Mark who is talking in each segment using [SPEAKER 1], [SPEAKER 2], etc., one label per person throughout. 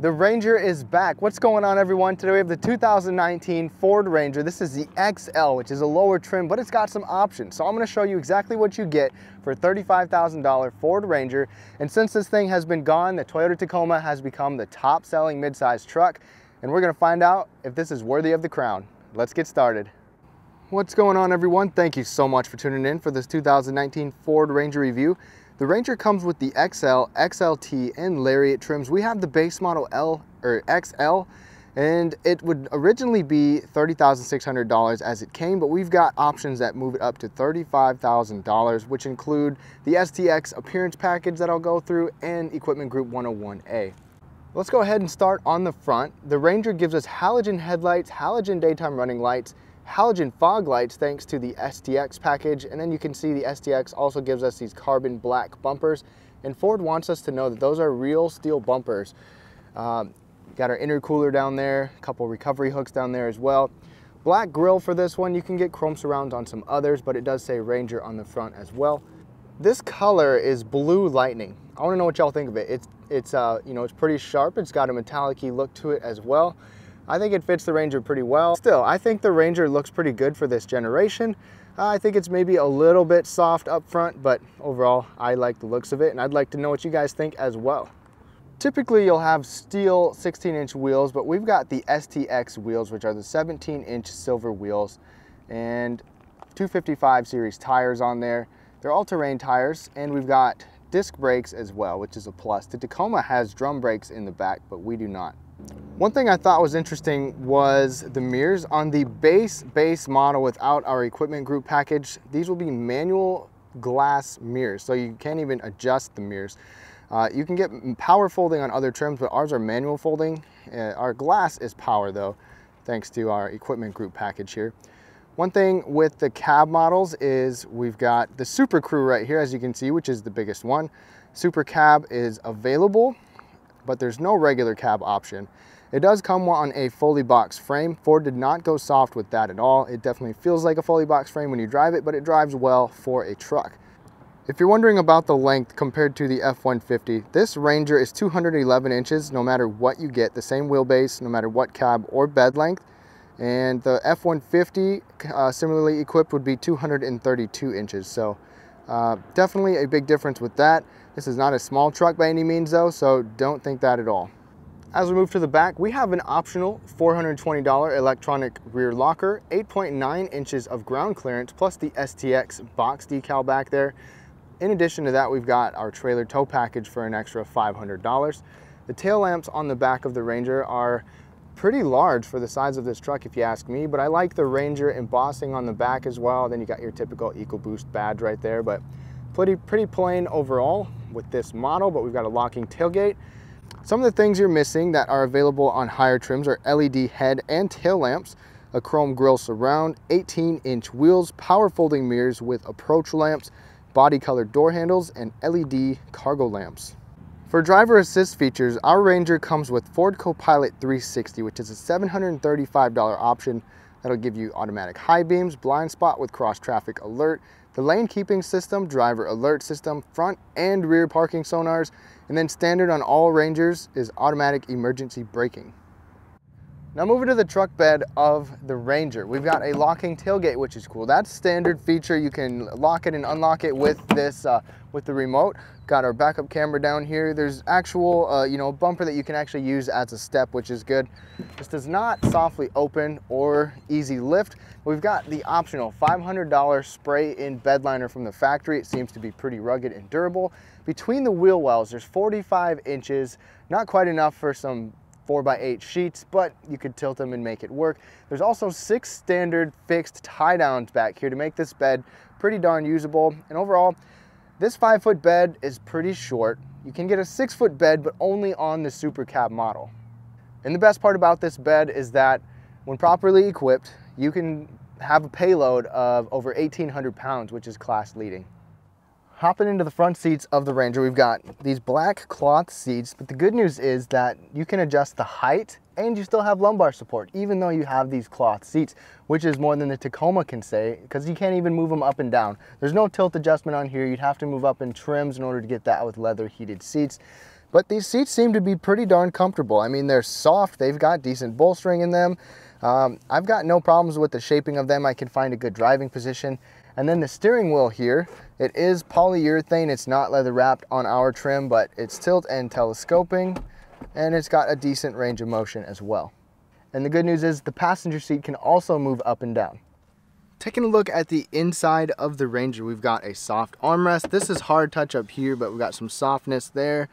[SPEAKER 1] The Ranger is back. What's going on everyone? Today we have the 2019 Ford Ranger. This is the XL, which is a lower trim, but it's got some options. So I'm gonna show you exactly what you get for a $35,000 Ford Ranger. And since this thing has been gone, the Toyota Tacoma has become the top selling midsize truck. And we're gonna find out if this is worthy of the crown. Let's get started. What's going on everyone? Thank you so much for tuning in for this 2019 Ford Ranger review. The Ranger comes with the XL, XLT, and Lariat trims. We have the base model L or XL, and it would originally be $30,600 as it came, but we've got options that move it up to $35,000, which include the STX appearance package that I'll go through and Equipment Group 101A. Let's go ahead and start on the front. The Ranger gives us halogen headlights, halogen daytime running lights, halogen fog lights thanks to the STX package. And then you can see the STX also gives us these carbon black bumpers. And Ford wants us to know that those are real steel bumpers. Um, got our intercooler down there, a couple recovery hooks down there as well. Black grille for this one. You can get chrome surrounds on some others, but it does say Ranger on the front as well. This color is blue lightning. I want to know what y'all think of it. It's, it's uh, you know, it's pretty sharp. It's got a metallic look to it as well. I think it fits the Ranger pretty well. Still, I think the Ranger looks pretty good for this generation. I think it's maybe a little bit soft up front, but overall, I like the looks of it, and I'd like to know what you guys think as well. Typically, you'll have steel 16-inch wheels, but we've got the STX wheels, which are the 17-inch silver wheels, and 255 series tires on there. They're all-terrain tires, and we've got disc brakes as well, which is a plus. The Tacoma has drum brakes in the back, but we do not. One thing I thought was interesting was the mirrors. On the base base model without our equipment group package, these will be manual glass mirrors, so you can't even adjust the mirrors. Uh, you can get power folding on other trims, but ours are manual folding. Uh, our glass is power though, thanks to our equipment group package here. One thing with the cab models is we've got the Super Crew right here, as you can see, which is the biggest one. Super Cab is available but there's no regular cab option. It does come on a fully boxed frame. Ford did not go soft with that at all. It definitely feels like a fully boxed frame when you drive it, but it drives well for a truck. If you're wondering about the length compared to the F-150, this Ranger is 211 inches no matter what you get, the same wheelbase, no matter what cab or bed length. And the F-150, uh, similarly equipped, would be 232 inches. So uh, definitely a big difference with that. This is not a small truck by any means though, so don't think that at all. As we move to the back, we have an optional $420 electronic rear locker, 8.9 inches of ground clearance, plus the STX box decal back there. In addition to that, we've got our trailer tow package for an extra $500. The tail lamps on the back of the Ranger are pretty large for the size of this truck if you ask me, but I like the Ranger embossing on the back as well. Then you got your typical EcoBoost badge right there, but pretty, pretty plain overall with this model, but we've got a locking tailgate. Some of the things you're missing that are available on higher trims are LED head and tail lamps, a chrome grille surround, 18 inch wheels, power folding mirrors with approach lamps, body colored door handles, and LED cargo lamps. For driver assist features, our Ranger comes with Ford Copilot 360, which is a $735 option that'll give you automatic high beams, blind spot with cross traffic alert, the lane keeping system, driver alert system, front and rear parking sonars, and then standard on all Rangers is automatic emergency braking. Now moving to the truck bed of the Ranger, we've got a locking tailgate, which is cool. That's standard feature. You can lock it and unlock it with this, uh, with the remote. Got our backup camera down here. There's actual, uh, you know, bumper that you can actually use as a step, which is good. This does not softly open or easy lift. We've got the optional $500 spray in bed liner from the factory. It seems to be pretty rugged and durable. Between the wheel wells, there's 45 inches, not quite enough for some 4 by 8 sheets, but you could tilt them and make it work. There's also six standard fixed tie downs back here to make this bed pretty darn usable. And overall, this five foot bed is pretty short. You can get a six foot bed, but only on the Super Cab model. And the best part about this bed is that when properly equipped, you can have a payload of over 1,800 pounds, which is class leading. Hopping into the front seats of the Ranger, we've got these black cloth seats, but the good news is that you can adjust the height and you still have lumbar support, even though you have these cloth seats, which is more than the Tacoma can say, because you can't even move them up and down. There's no tilt adjustment on here. You'd have to move up in trims in order to get that with leather heated seats. But these seats seem to be pretty darn comfortable. I mean, they're soft, they've got decent bolstering in them. Um, I've got no problems with the shaping of them. I can find a good driving position. And then the steering wheel here, it is polyurethane. It's not leather wrapped on our trim, but it's tilt and telescoping, and it's got a decent range of motion as well. And the good news is the passenger seat can also move up and down. Taking a look at the inside of the Ranger, we've got a soft armrest. This is hard touch up here, but we've got some softness there.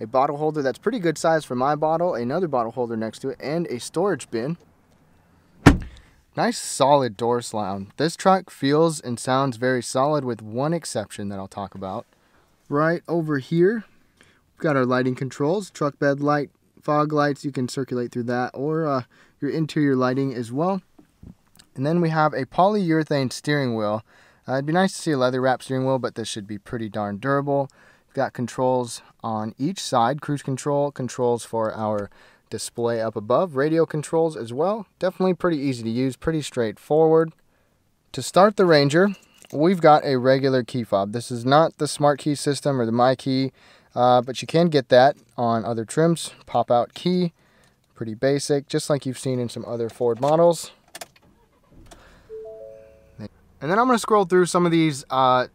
[SPEAKER 1] A bottle holder that's pretty good size for my bottle, another bottle holder next to it, and a storage bin. Nice solid door slam. This truck feels and sounds very solid with one exception that I'll talk about. Right over here, got our lighting controls, truck bed light, fog lights, you can circulate through that, or uh, your interior lighting as well. And then we have a polyurethane steering wheel. Uh, it'd be nice to see a leather wrap steering wheel, but this should be pretty darn durable. We've got controls on each side, cruise control, controls for our display up above, radio controls as well. Definitely pretty easy to use, pretty straightforward. To start the Ranger, we've got a regular key fob. This is not the smart key system or the my key, uh, but you can get that on other trims. Pop out key, pretty basic, just like you've seen in some other Ford models. And then I'm going to scroll through some of these, uh,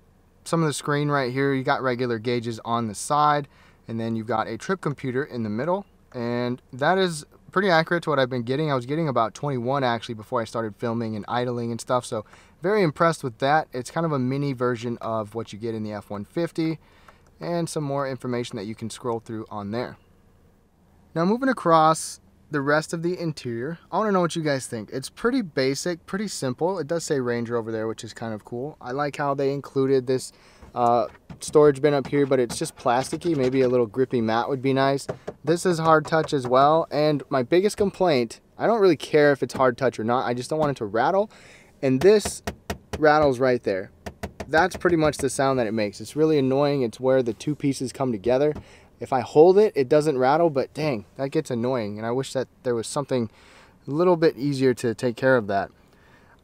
[SPEAKER 1] some of the screen right here. You got regular gauges on the side, and then you've got a trip computer in the middle and that is pretty accurate to what I've been getting. I was getting about 21 actually before I started filming and idling and stuff, so very impressed with that. It's kind of a mini version of what you get in the F-150 and some more information that you can scroll through on there. Now moving across the rest of the interior, I want to know what you guys think. It's pretty basic, pretty simple. It does say Ranger over there, which is kind of cool. I like how they included this uh, storage bin up here, but it's just plasticky. Maybe a little grippy mat would be nice. This is hard touch as well. And my biggest complaint, I don't really care if it's hard touch or not. I just don't want it to rattle. And this rattles right there. That's pretty much the sound that it makes. It's really annoying. It's where the two pieces come together. If I hold it, it doesn't rattle, but dang, that gets annoying. And I wish that there was something a little bit easier to take care of that.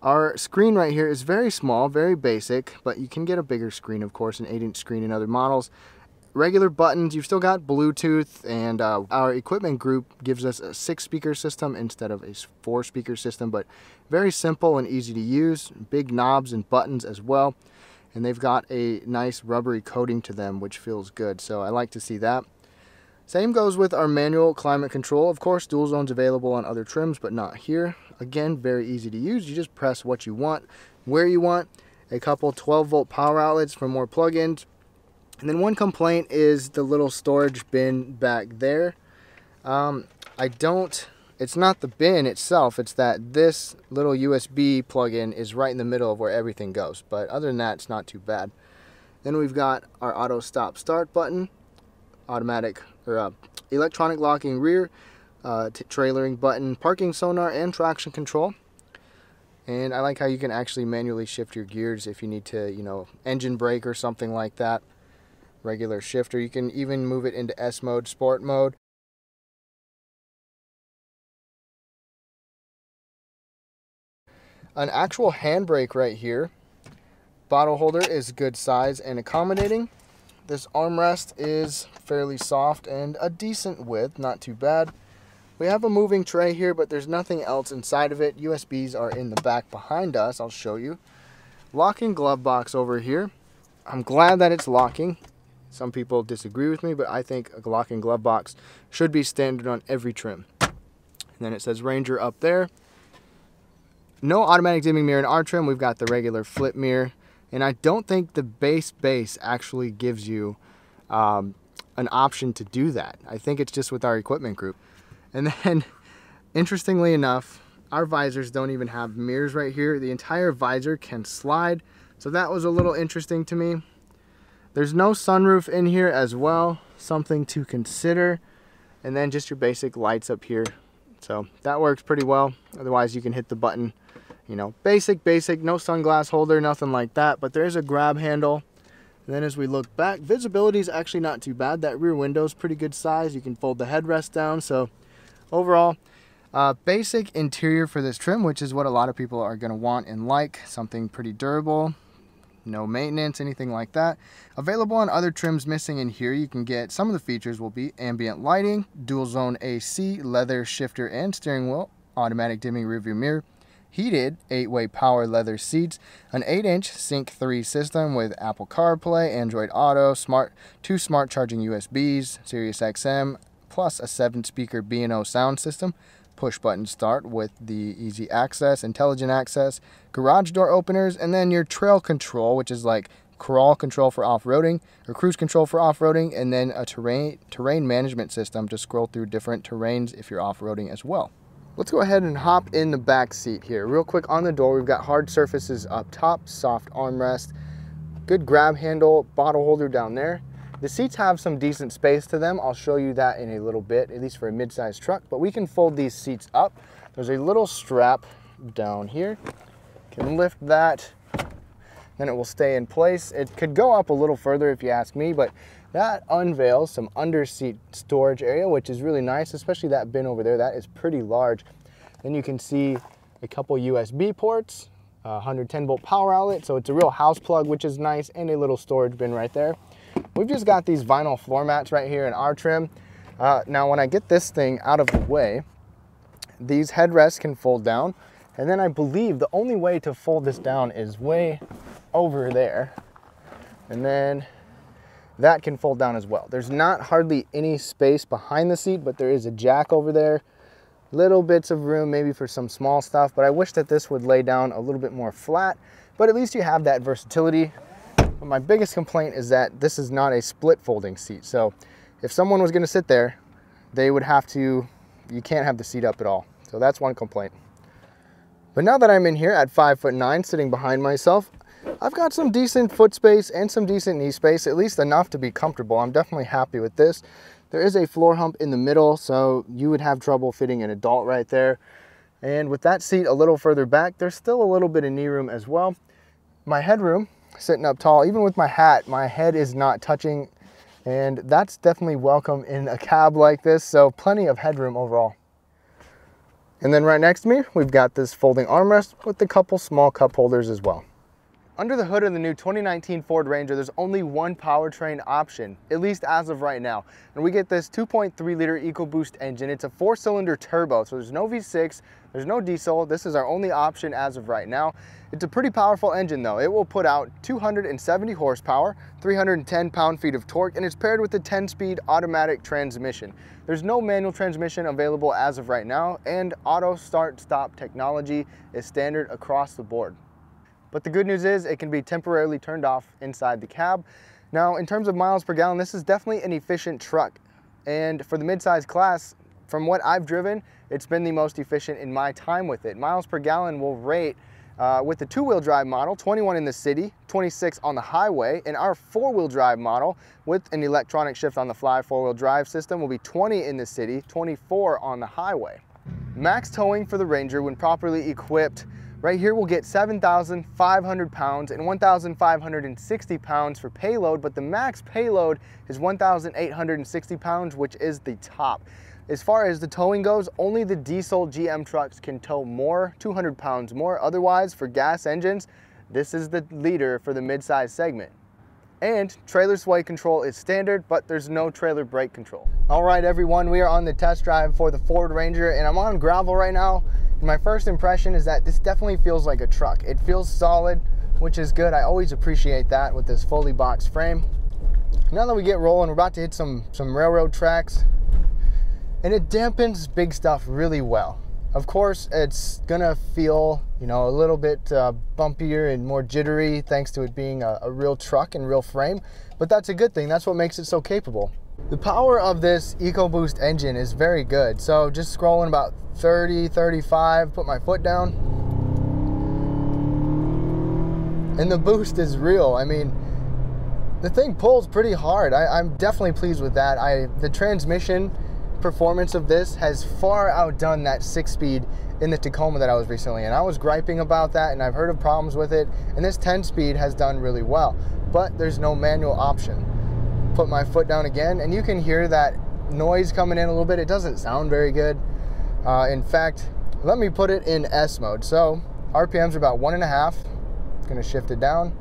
[SPEAKER 1] Our screen right here is very small, very basic, but you can get a bigger screen, of course, an 8-inch screen in other models. Regular buttons, you've still got Bluetooth, and uh, our equipment group gives us a six-speaker system instead of a four-speaker system, but very simple and easy to use. Big knobs and buttons as well, and they've got a nice rubbery coating to them, which feels good, so I like to see that. Same goes with our manual climate control. Of course, dual zones available on other trims, but not here. Again, very easy to use. You just press what you want, where you want. A couple 12 volt power outlets for more plugins. And then one complaint is the little storage bin back there. Um, I don't, it's not the bin itself, it's that this little USB plug-in is right in the middle of where everything goes. But other than that, it's not too bad. Then we've got our auto stop start button automatic or uh, electronic locking rear, uh, trailering button, parking sonar, and traction control. And I like how you can actually manually shift your gears if you need to, you know, engine brake or something like that. Regular shifter. You can even move it into S mode, sport mode. An actual handbrake right here. Bottle holder is good size and accommodating. This armrest is fairly soft and a decent width, not too bad. We have a moving tray here, but there's nothing else inside of it. USBs are in the back behind us, I'll show you. Locking glove box over here. I'm glad that it's locking. Some people disagree with me, but I think a locking glove box should be standard on every trim. And then it says Ranger up there. No automatic dimming mirror in our trim. We've got the regular flip mirror. And I don't think the base base actually gives you um, an option to do that. I think it's just with our equipment group. And then, interestingly enough, our visors don't even have mirrors right here. The entire visor can slide. So that was a little interesting to me. There's no sunroof in here as well. Something to consider. And then just your basic lights up here. So that works pretty well. Otherwise you can hit the button you know, basic, basic, no sunglass holder, nothing like that, but there is a grab handle. And then as we look back, visibility is actually not too bad. That rear window is pretty good size. You can fold the headrest down. So overall, uh, basic interior for this trim, which is what a lot of people are going to want and like. Something pretty durable. no maintenance, anything like that. Available on other trims missing in here, you can get some of the features will be ambient lighting, dual zone AC, leather shifter and steering wheel, automatic dimming rearview mirror, heated 8-way power leather seats, an 8-inch Sync 3 system with Apple CarPlay, Android Auto, smart two smart charging USBs, Sirius XM, plus a 7-speaker B&O sound system, push button start with the easy access, intelligent access, garage door openers, and then your trail control, which is like crawl control for off-roading or cruise control for off-roading, and then a terrain terrain management system to scroll through different terrains if you're off-roading as well. Let's go ahead and hop in the back seat here. Real quick on the door, we've got hard surfaces up top, soft armrest, good grab handle, bottle holder down there. The seats have some decent space to them. I'll show you that in a little bit, at least for a mid-sized truck, but we can fold these seats up. There's a little strap down here. Can lift that, then it will stay in place. It could go up a little further if you ask me, but that unveils some under seat storage area, which is really nice, especially that bin over there. That is pretty large. Then you can see a couple USB ports, 110 volt power outlet. So it's a real house plug, which is nice, and a little storage bin right there. We've just got these vinyl floor mats right here in our trim. Uh, now, when I get this thing out of the way, these headrests can fold down. And then I believe the only way to fold this down is way over there. And then that can fold down as well. There's not hardly any space behind the seat, but there is a jack over there. Little bits of room maybe for some small stuff, but I wish that this would lay down a little bit more flat, but at least you have that versatility. But my biggest complaint is that this is not a split folding seat. So if someone was gonna sit there, they would have to, you can't have the seat up at all. So that's one complaint. But now that I'm in here at five foot nine, sitting behind myself, I've got some decent foot space and some decent knee space, at least enough to be comfortable. I'm definitely happy with this. There is a floor hump in the middle, so you would have trouble fitting an adult right there. And with that seat a little further back, there's still a little bit of knee room as well. My headroom, sitting up tall, even with my hat, my head is not touching, and that's definitely welcome in a cab like this, so plenty of headroom overall. And then right next to me, we've got this folding armrest with a couple small cup holders as well. Under the hood of the new 2019 Ford Ranger, there's only one powertrain option, at least as of right now. And we get this 2.3 liter EcoBoost engine. It's a four cylinder turbo, so there's no V6, there's no diesel. This is our only option as of right now. It's a pretty powerful engine though. It will put out 270 horsepower, 310 pound-feet of torque, and it's paired with a 10-speed automatic transmission. There's no manual transmission available as of right now, and auto start-stop technology is standard across the board. But the good news is it can be temporarily turned off inside the cab. Now, in terms of miles per gallon, this is definitely an efficient truck. And for the midsize class, from what I've driven, it's been the most efficient in my time with it. Miles per gallon will rate uh, with the two-wheel drive model, 21 in the city, 26 on the highway, and our four-wheel drive model with an electronic shift on the fly four-wheel drive system will be 20 in the city, 24 on the highway. Max towing for the Ranger when properly equipped Right here we'll get 7,500 pounds and 1,560 pounds for payload, but the max payload is 1,860 pounds, which is the top. As far as the towing goes, only the diesel GM trucks can tow more, 200 pounds more. Otherwise, for gas engines, this is the leader for the midsize segment. And trailer sway control is standard, but there's no trailer brake control. All right, everyone, we are on the test drive for the Ford Ranger, and I'm on gravel right now. My first impression is that this definitely feels like a truck. It feels solid, which is good. I always appreciate that with this fully boxed frame. Now that we get rolling, we're about to hit some, some railroad tracks, and it dampens big stuff really well. Of course, it's gonna feel, you know, a little bit uh, bumpier and more jittery thanks to it being a, a real truck and real frame, but that's a good thing. That's what makes it so capable. The power of this EcoBoost engine is very good. So just scrolling about 30, 35, put my foot down. And the boost is real. I mean, the thing pulls pretty hard. I, am definitely pleased with that. I The transmission performance of this has far outdone that six speed in the Tacoma that I was recently in. I was griping about that and I've heard of problems with it. And this 10 speed has done really well, but there's no manual option put my foot down again, and you can hear that noise coming in a little bit. It doesn't sound very good. Uh, in fact, let me put it in S mode. So RPMs are about one and a half. Gonna shift it down.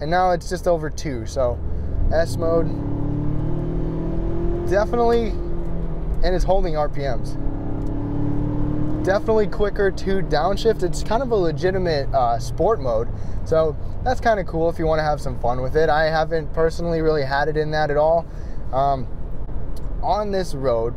[SPEAKER 1] And now it's just over two, so S mode. Definitely, and it's holding RPMs. Definitely quicker to downshift. It's kind of a legitimate uh, sport mode. So that's kind of cool if you want to have some fun with it. I haven't personally really had it in that at all. Um, on this road,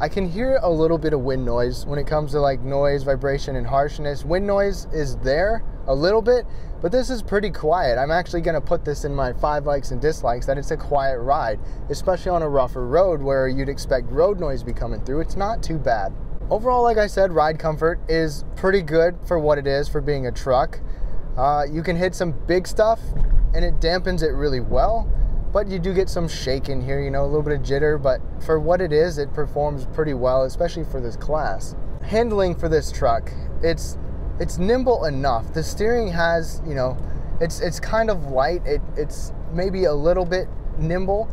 [SPEAKER 1] I can hear a little bit of wind noise when it comes to like noise, vibration, and harshness. Wind noise is there a little bit, but this is pretty quiet. I'm actually going to put this in my five likes and dislikes that it's a quiet ride, especially on a rougher road where you'd expect road noise to be coming through. It's not too bad. Overall, like I said, ride comfort is pretty good for what it is for being a truck. Uh, you can hit some big stuff and it dampens it really well but you do get some shake in here, you know, a little bit of jitter, but for what it is, it performs pretty well, especially for this class. Handling for this truck, it's it's nimble enough. The steering has, you know, it's it's kind of light. It it's maybe a little bit nimble.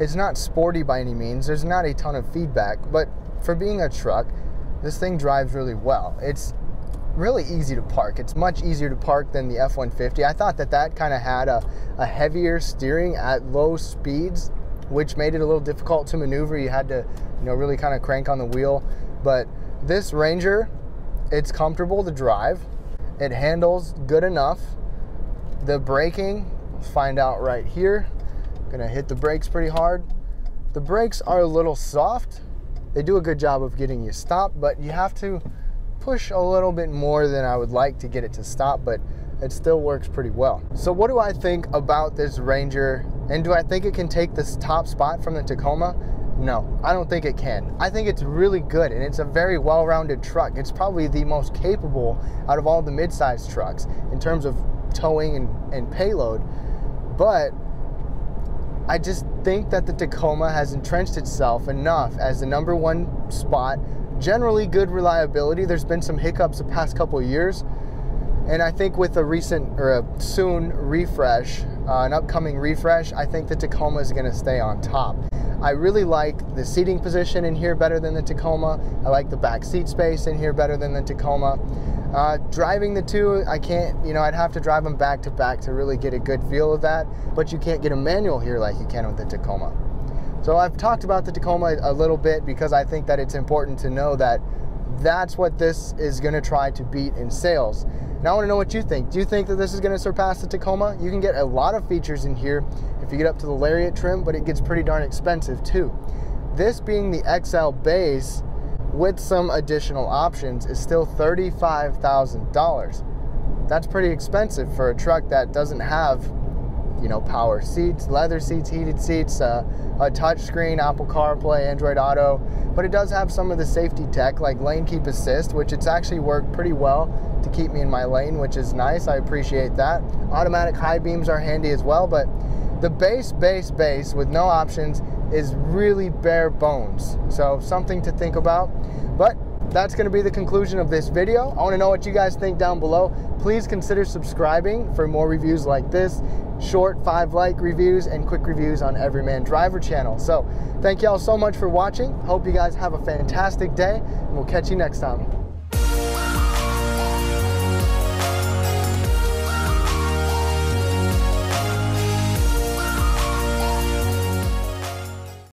[SPEAKER 1] It's not sporty by any means. There's not a ton of feedback, but for being a truck, this thing drives really well. It's really easy to park. It's much easier to park than the F-150. I thought that that kind of had a, a heavier steering at low speeds, which made it a little difficult to maneuver. You had to, you know, really kind of crank on the wheel. But this Ranger, it's comfortable to drive. It handles good enough. The braking, find out right here. Gonna hit the brakes pretty hard. The brakes are a little soft. They do a good job of getting you stopped, but you have to push a little bit more than I would like to get it to stop, but it still works pretty well. So what do I think about this Ranger? And do I think it can take this top spot from the Tacoma? No, I don't think it can. I think it's really good and it's a very well-rounded truck. It's probably the most capable out of all the mid-sized trucks in terms of towing and, and payload. But I just think that the Tacoma has entrenched itself enough as the number one spot generally good reliability. There's been some hiccups the past couple years. And I think with a recent or a soon refresh, uh, an upcoming refresh, I think the Tacoma is going to stay on top. I really like the seating position in here better than the Tacoma. I like the back seat space in here better than the Tacoma. Uh, driving the two, I can't, you know, I'd have to drive them back to back to really get a good feel of that. But you can't get a manual here like you can with the Tacoma. So I've talked about the Tacoma a little bit because I think that it's important to know that that's what this is going to try to beat in sales. Now I want to know what you think. Do you think that this is going to surpass the Tacoma? You can get a lot of features in here if you get up to the Lariat trim, but it gets pretty darn expensive too. This being the XL base with some additional options is still $35,000. That's pretty expensive for a truck that doesn't have you know, power seats, leather seats, heated seats, uh, a touchscreen, Apple CarPlay, Android Auto, but it does have some of the safety tech like lane keep assist, which it's actually worked pretty well to keep me in my lane, which is nice. I appreciate that. Automatic high beams are handy as well, but the base, base, base with no options is really bare bones. So something to think about. But that's going to be the conclusion of this video. I want to know what you guys think down below. Please consider subscribing for more reviews like this short five like reviews and quick reviews on Everyman Driver channel. So thank y'all so much for watching. Hope you guys have a fantastic day and we'll catch you next time.